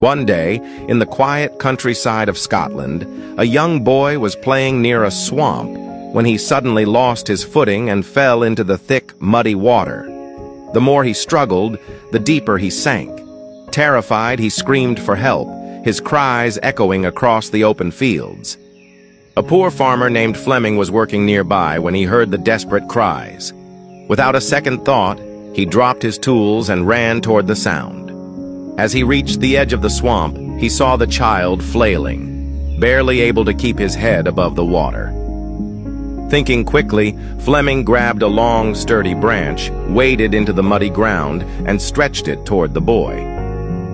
One day, in the quiet countryside of Scotland, a young boy was playing near a swamp when he suddenly lost his footing and fell into the thick, muddy water. The more he struggled, the deeper he sank. Terrified, he screamed for help, his cries echoing across the open fields. A poor farmer named Fleming was working nearby when he heard the desperate cries. Without a second thought, he dropped his tools and ran toward the sound. As he reached the edge of the swamp, he saw the child flailing, barely able to keep his head above the water. Thinking quickly, Fleming grabbed a long, sturdy branch, waded into the muddy ground, and stretched it toward the boy.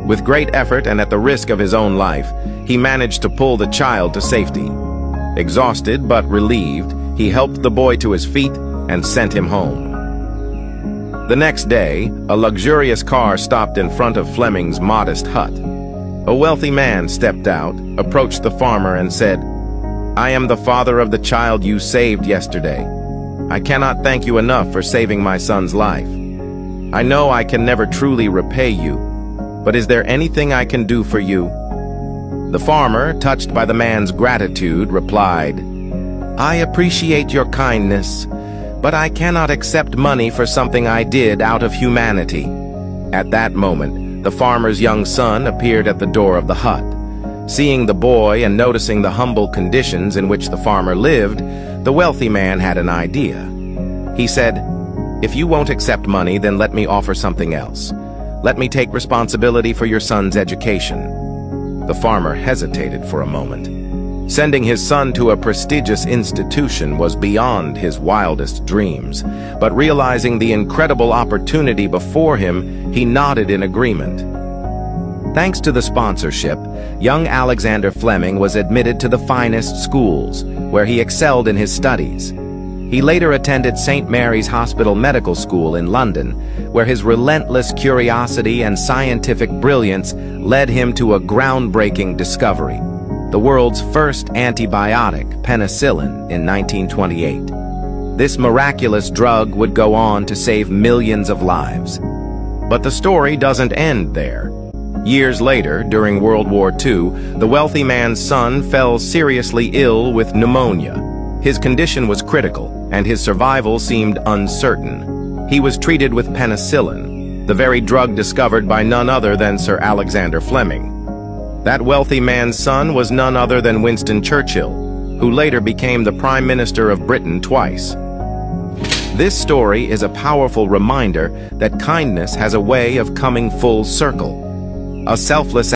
With great effort and at the risk of his own life, he managed to pull the child to safety. Exhausted but relieved, he helped the boy to his feet and sent him home. The next day, a luxurious car stopped in front of Fleming's modest hut. A wealthy man stepped out, approached the farmer and said, I am the father of the child you saved yesterday. I cannot thank you enough for saving my son's life. I know I can never truly repay you, but is there anything I can do for you? The farmer, touched by the man's gratitude, replied, I appreciate your kindness, but I cannot accept money for something I did out of humanity. At that moment, the farmer's young son appeared at the door of the hut. Seeing the boy and noticing the humble conditions in which the farmer lived, the wealthy man had an idea. He said, If you won't accept money, then let me offer something else. Let me take responsibility for your son's education. The farmer hesitated for a moment. Sending his son to a prestigious institution was beyond his wildest dreams, but realizing the incredible opportunity before him, he nodded in agreement. Thanks to the sponsorship, young Alexander Fleming was admitted to the finest schools, where he excelled in his studies. He later attended St. Mary's Hospital Medical School in London, where his relentless curiosity and scientific brilliance led him to a groundbreaking discovery the world's first antibiotic, penicillin, in 1928. This miraculous drug would go on to save millions of lives. But the story doesn't end there. Years later, during World War II, the wealthy man's son fell seriously ill with pneumonia. His condition was critical, and his survival seemed uncertain. He was treated with penicillin, the very drug discovered by none other than Sir Alexander Fleming. That wealthy man's son was none other than Winston Churchill, who later became the Prime Minister of Britain twice. This story is a powerful reminder that kindness has a way of coming full circle. A selfless